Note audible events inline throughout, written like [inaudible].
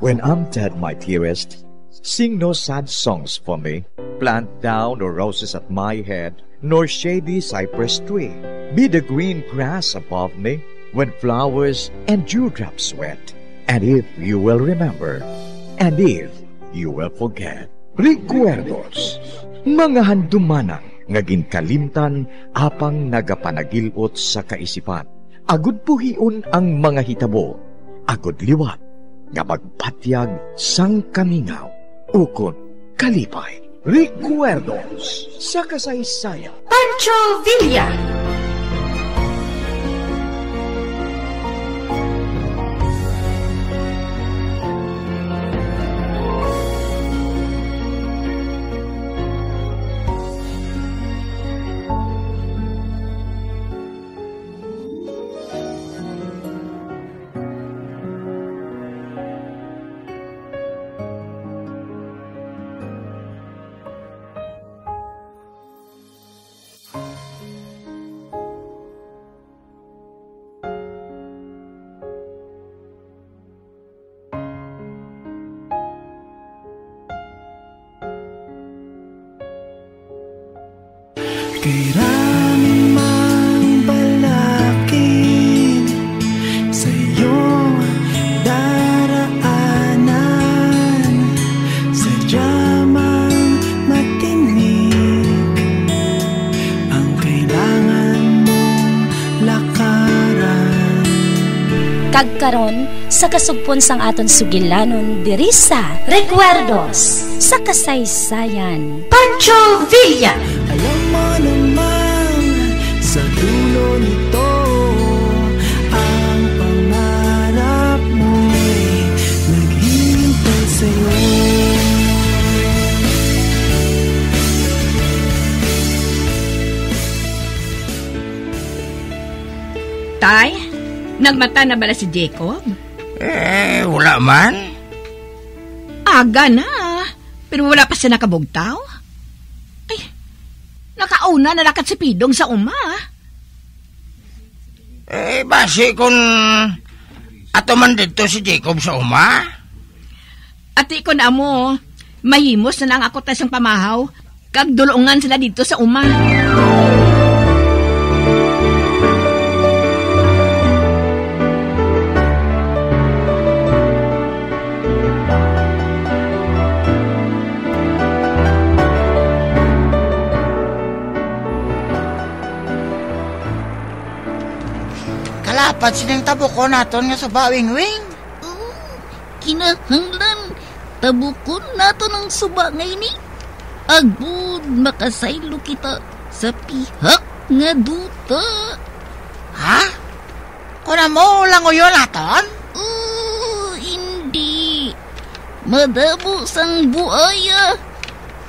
When I'm dead, my dearest, sing no sad songs for me. Plant down no roses at my head, nor shady cypress tree. Be the green grass above me when flowers and dewdrops wet. And if you will remember, and if you will forget, recuerdos, mga handumanang ngaging kalimtan apang nagapanagilot sa kaisipan. Agud puhion ang mga hitabo, agud liwat, nga magpatyag sang kamingaw, ukon kalipay. Recuerdos sa kasaysayan. Pancho Villa Kay ramang balakid sa iyong daraanan Sadyamang matinig ang kailangan lakaran Kagkaron sa kasugpon sang aton sugilanon diri sa Recuerdos sa kasaysayan. Pancho Villa nagmata na bala si Jacob? Eh, wala man. Aga na, pero wala pa siya nakabugtaw. Ay, nakauna na lakat si Pidong sa uma. Eh, base kung ato man dito si Jacob sa uma. Ati ko na mo, mahimos na lang ako tasang pamahaw, kag dulungan sila dito sa uma. Kalapat sining tabuko naton nga sa bawing-wing. kinahanglan tabukon nato ng suba ngayon ni. Agud makasaylo kita sa pihak nga duta. Ha? Kuna mo lang uyo naton? uh, hindi. Madabo sang buaya.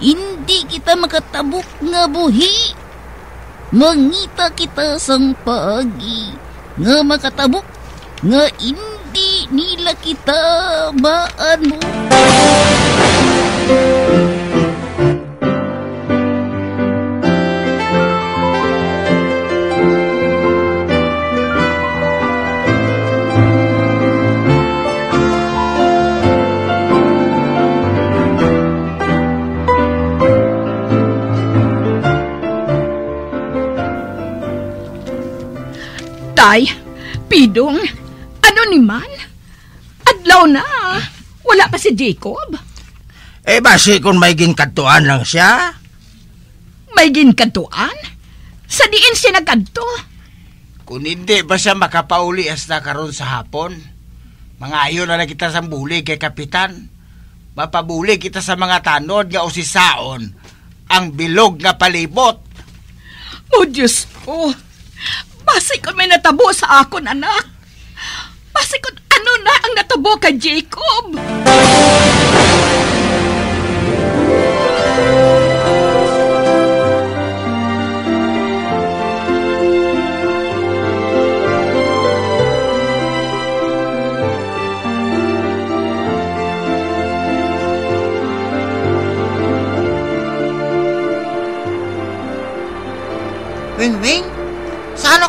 Hindi kita makatabok nga buhi. Mangita kita sang paagi nga makatabok nga hindi nila kita maano Tay, Pidong, ano ni man? Adlaw na, wala pa si Jacob. Eh, base kung may ginkantuan lang siya. May ginkantuan? Sa diin siya nagkanto? Kung hindi ba siya makapauli hasta karon sa hapon? Mga ayo na lang kita sa buli kay Kapitan. Mapabuli kita sa mga tanod nga usisaon ang bilog nga palibot. Oh, Diyos ko. Basi ko may natabo sa akon, anak. Basi ano na ang natabo kay Jacob.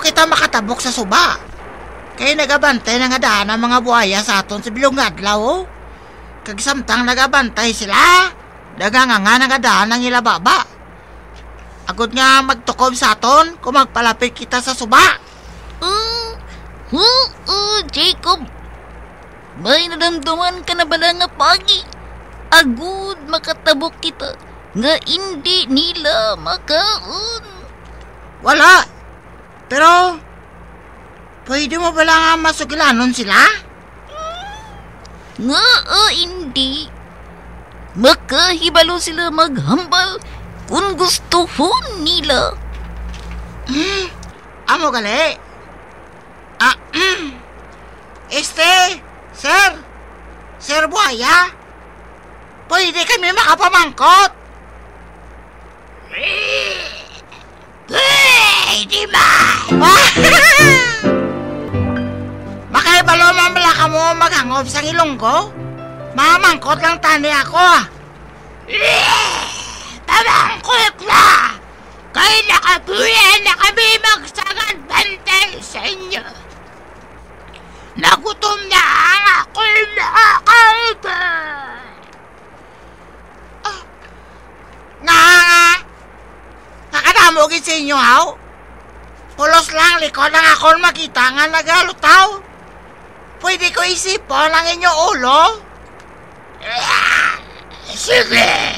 Kita makatabok sa suba? Kaya nagabante na nga daan ang mga buhaya sa aton sa bilong adlaw, oh. Kag samtang nagabantay sila. Daga nga nga nagadaan ng ilababa. Agod nga magtukob sa aton kung magpalapit kita sa suba. Uh, uh, uh, Jacob. May naramdaman ka na bala nga pagi. Agud makatabok kita nga hindi nila makaon. Wala. Pero, pwede mo bala nga masugilanon sila? Nga o hindi. Makahibalo sila maghambal kung gustuhon nila. Amo gali. Ah, mm. Este, sir. Sir Buhaya. Pwede kami makapamangkot. Pwede [laughs] ba? Makaibalo mamala ka mo maghangob sa ilonggo? Mamangkot lang tani ako ah. [laughs] Pamangkot na! Kaya nakabuya na kami magsagan bantay sa inyo. Nagutom na ang ako'y nakakaiba. Ah, nga nga. Nakadamogin sa inyo, haw? Pulos lang likod ang akong makita nga nagalutaw. Pwede ko isipon ang inyong ulo? Sige.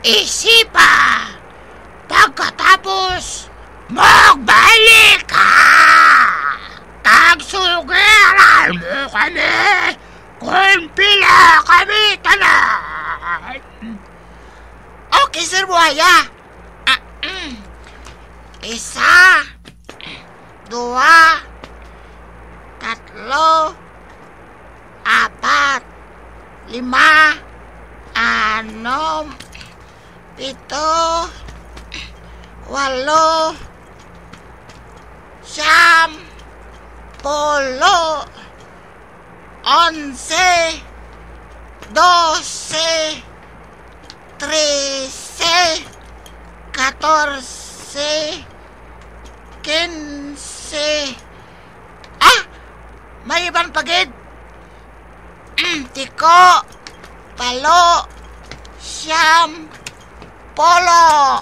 Isipa. Pagkatapos, magbalik ka! Tagsugiran mo kami kung pila kami tanan! Okay, Sir Buhaya. Ah, mm. Isa, dua, tatlo, apat, lima, anom, pito, walo, siyam, polo, onse, dose, trece, catorce, quince. Ah! May ibang pagid. Mm, tiko, palo, siyam, polo.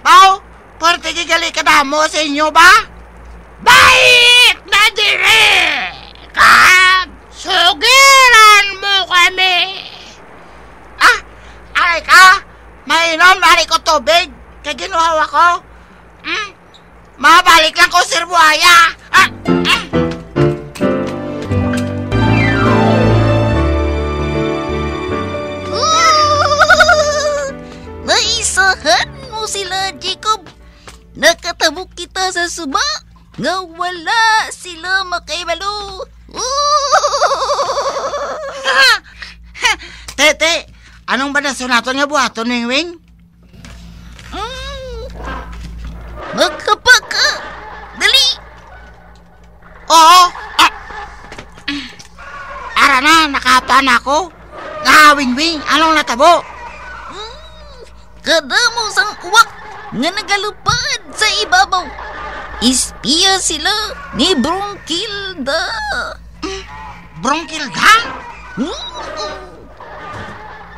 Pao, parte gigali ka na mo sa inyo ba? Bait na nasunaton nga buhaton, Wing Wing? Mm. Magkapaka! Dali! Oo. Ah. Ara na, nakapan ako. Nga, Wing Wing, anong natabo? Kadamo sang uwak nga nagalupad sa ibabaw. Ispiya sila ni Bronchilda. Bronchil ka? Mm.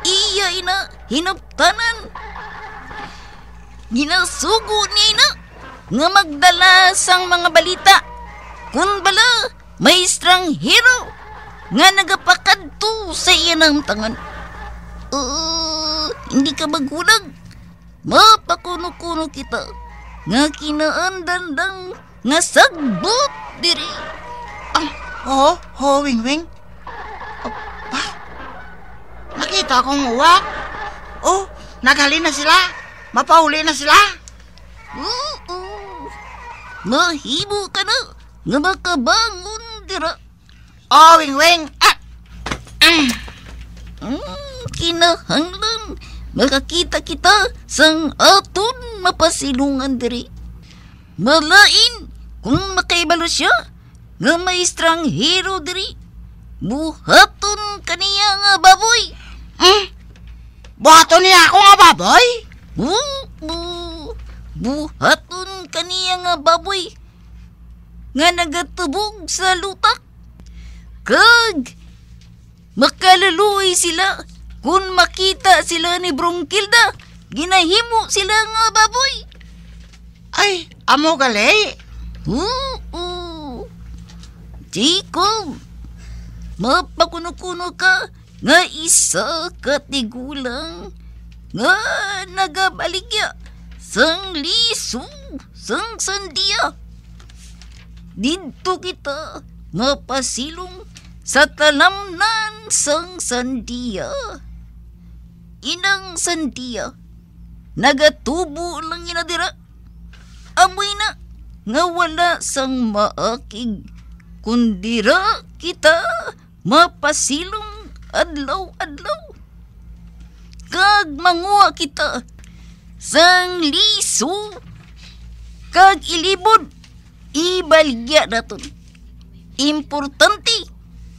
Iya ina hinaptanan. Ginasugo niya ina nga magdala sang mga balita. Kun bala, may hero nga nagapakadto sa iyanang tangan. Uh, hindi ka magulag. Mapakuno-kuno kita. Nga kinaandandang nga sagbot diri. Ah, oo, ho, Wing Wing. Aba, nakita kong uwak. Oh, naghali na sila. Mapauli na sila. Oo. Mahimo ka na nga makabangon dira. Oh, Wing Wing. Ah, mm. Mm, kinahanglan makakita kita sang aton mapasilungan diri. Malain kung makaibalo siya nga may hero diri. Buhaton kaniya nga baboy. Mm. Buhato niya ako nga baboy. Oo. Buhaton kaniya nga baboy nga nagatubog sa lutak. Kag Makaluluoy sila kung makita sila ni Brongkilda. Ginahimo sila nga baboy. Ay, amo gali. Oo. Jacob, mapakuno-kuno ka nga isa ka tigulang nga nagabaligya sang liso sang sandiya. Dito kita nga pasilong sa talamnan sang sandiya. Inang sandiya, nagatubo lang inadira. Amoy na nga wala sang maakig kundira kita mapasilong adlaw-adlaw. Kag manguha kita sang liso kag ilibod ibaligya naton. Importante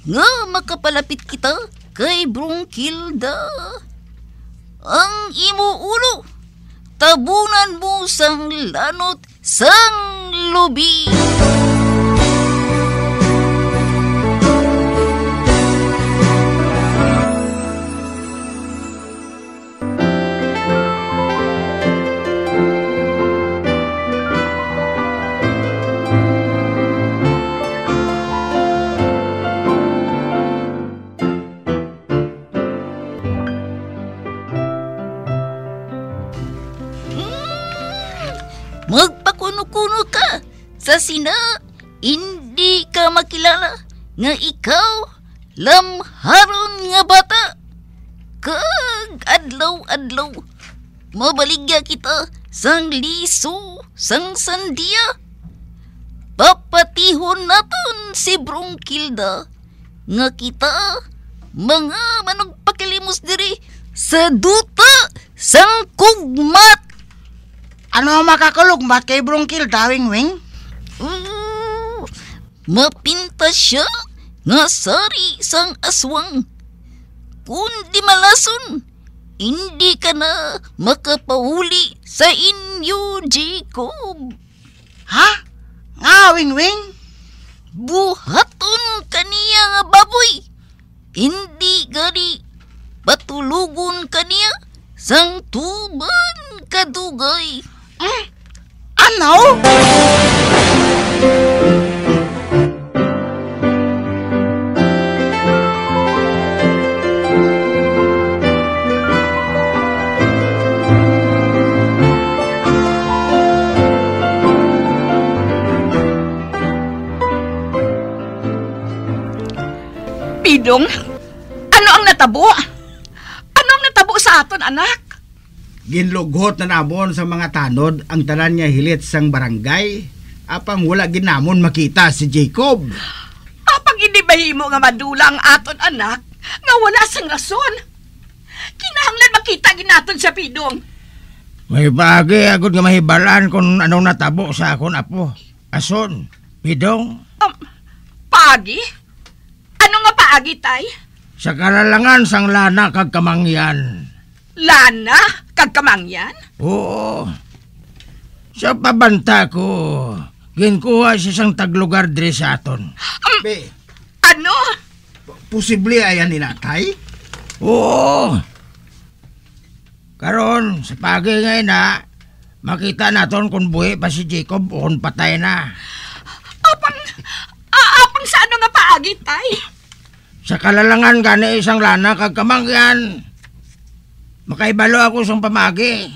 nga makapalapit kita kay Brungkilda. Ang imo ulo, tabunan mo sang lanot sang lubi. Magpakuno-kuno ka sa sina. Hindi ka makilala nga ikaw lamharon nga bata. Kag adlaw-adlaw mabaligya kita sang liso sang sandiya. Papatihon naton si Brongkilda nga kita mga managpakilimos diri sa duta sang kugmat Ano ang makakulugmat kay Brongkil dawing wing? Oo, mapinta siya nga sari sang aswang. Kung di malason, hindi ka na makapauli sa inyo, Jacob. Ha? Ngawing wing? Buhaton kaniya nga baboy. Hindi gari patulugon kaniya sang tuban kadugay. Ano? Pidong, ano ang natabo? Ano ang natabo sa aton, anak? Ginlughot na namon sa mga tanod ang tanan niya hilit sang barangay. Apang wala ginamon makita si Jacob. Apang hindi bahimo nga madula ang aton anak, nga wala sang rason. Kinahanglan makita ginaton sa Pidong. May bagay agad nga mahibalan kung anong natabo sa akon apo. Ason, pidong, Um, paagi? Ano nga paagi, tay? sa kalalangan sang lana kag kamangyan. Lana? Kagkamangyan? Oo. Sa pabanta ko, ginkuha siya sang taglugar diri sa aton. Be, Ano? posible ayan ni natay? Oo. Karon, sa pagi ngayon na, makita naton kung buhi pa si Jacob o kung patay na. Apang, a- apang sa ano nga paagi, tay? Sa kalalangan gani isang lana kag kamangyan. Makaibalo ako sang pamagi.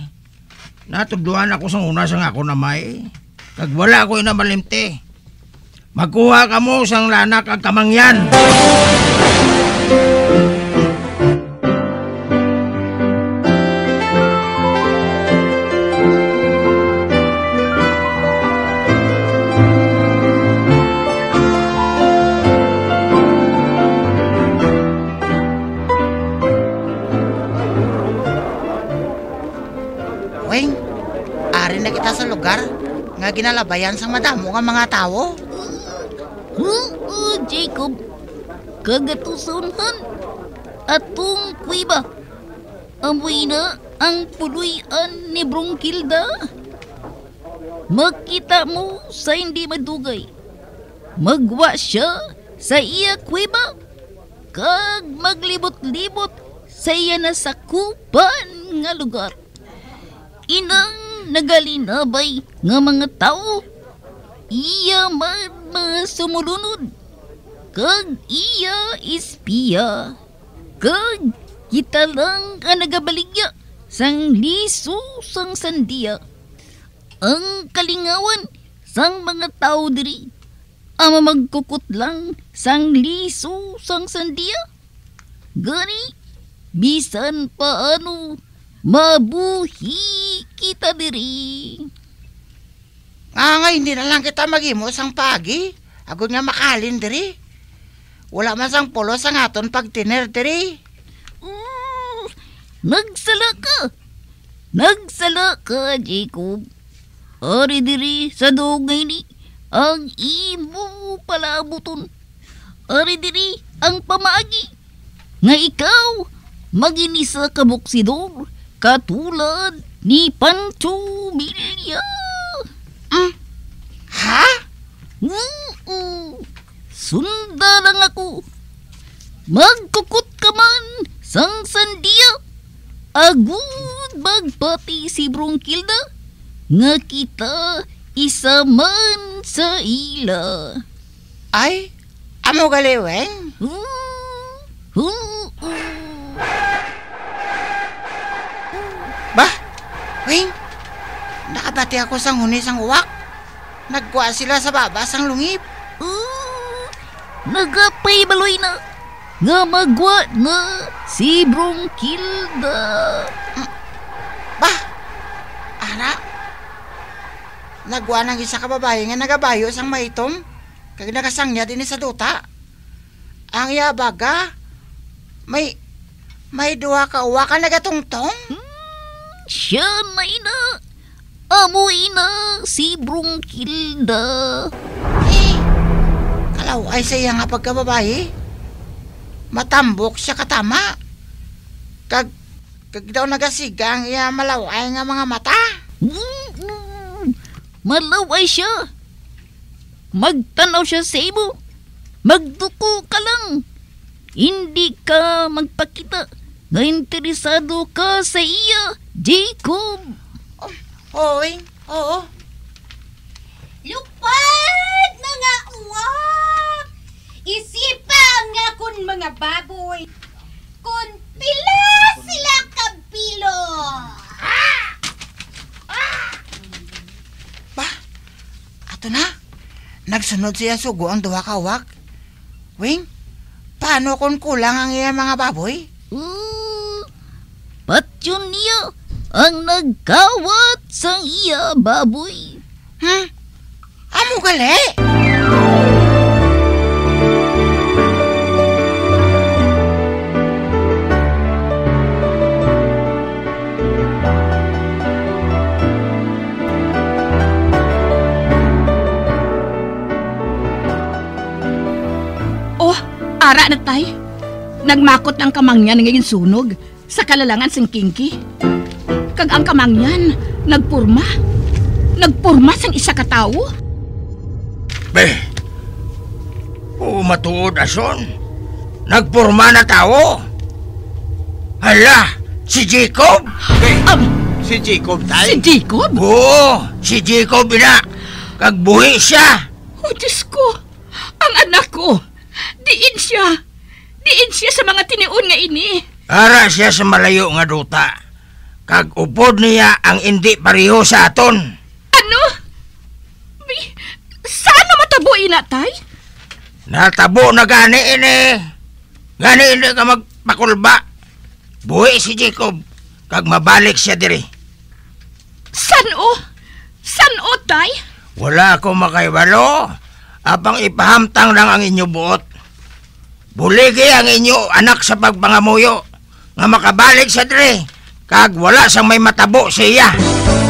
Natubduan ako sang una sang ako na may. Kag wala ako inamalimte. Magkuha ka mo sang lana kag kamangyan. Nga ginalabayan sa madamo nga mga tao. Oo, Jacob. Kagatusunhan. Atong kuiba. Amoy na ang puluyan ni Brongkilda. Makita mo sa hindi madugay. Magwa siya sa iya kuiba. kag maglibot-libot sa iya na sakupan nga lugar. Inang nagalinabay nga mga tao, iya man mga kag iya ispiya, kag kita lang ang nagabaligya. Sang liso sang sandiya. Ang kalingawan sang mga tao diri, ama magkukot lang sang liso sang sandiya. Gani, bisan paano mabuhi kita diri. Nga nga, hindi na lang kita maghimo sang pagi. Agod nga makalin diri. Wala man sang pulo sang aton pag tiner diri. Mm, nagsala ka. Nagsala ka, Jacob. Ari diri sa dugay ni ang imo palabuton. Ari diri ang pamaagi. Nga ikaw, maginisa ka buksidor katulad ni Pancho Villa. Ha? Mm-mm. Sunda lang ako. Magkukot ka man sang sandiya. Agud magpati si Brongkilda. Nga kita isa man sa ila. Ay, amo galiweng? Uh, uh, uh. Bah, wing, nakabati ako sang huni sang uwak. Nagkuha sila sa baba sang lungip. Uh, nagapay baloy na. Nga magwa na si Brongkilda. Bah, ana, nagwa ng isa ka babae nga nagabayo sang maitom. Kag nakasangya din sa duta. Ang yabaga, may, may duha ka uwak ka nagatungtong. Siya na ina. Amoy na si Brongkilda. Eh, kalaw ay sa iya nga pagkababae. Matambok siya katama. Kag, kag daw nagasiga ang iya malaway nga mga mata. Mm, Malaway siya. Magtanaw siya sa imo. Magduko ka lang. Hindi ka magpakita na interesado ka sa iya, Jacob. Hoy, oo. Lupad mga uwak! Isipan nga kun mga baboy, kun pila sila kabilo! Ba, ato na. Nagsunod siya sugo ang duha ka uwak. Wing, paano kung kulang ang iya mga baboy? Patyon niya ang nagkawat sa iya baboy. Hmm? Amo gali? Oh, ara na tay. Nagmakot ang kamangyan ngayon sunog sa kalalangan sang kinki. Kag ang kamangyan, nagpurma. Nagpurma sang isa ka tawo. Be, umatuod ason. Nagpurma na tao. Hala, si Jacob? Um, si Jacob Si tay? Jacob? Oo, si Jacob ina. Kagbuhi siya. Oh, Diyos ko! Ang anak ko! Diin siya! Diin siya sa mga tiniun nga ini! Ara siya sa malayo nga duta. Kag upod niya ang hindi pareho sa aton. Ano? Bi, saan na matabo inatay? Natabo na gani ini. Gani ini ka magpakulba. Buhi si Jacob. Kag mabalik siya diri. San o? San o, tay? Wala ko makaibalo. Apang ipahamtang lang ang inyo buot. Buligi ang inyo anak sa pagpangamuyo. Nga makabalik sa diri. Kag wala sang may matabo siya. Kay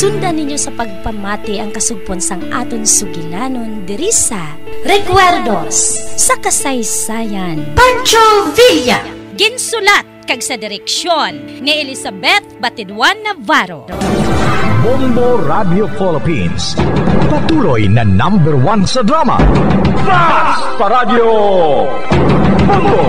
sundan ninyo sa pagpamati ang kasugpon sang aton sugilanon diri sa Recuerdos sa kasaysayan. Pancho Villa! Ginsulat kag sa direksyon ni Elizabeth Batidwan Navarro. Bombo Radio Philippines. Patuloy na number one sa drama. Fast Paradio! Bombo!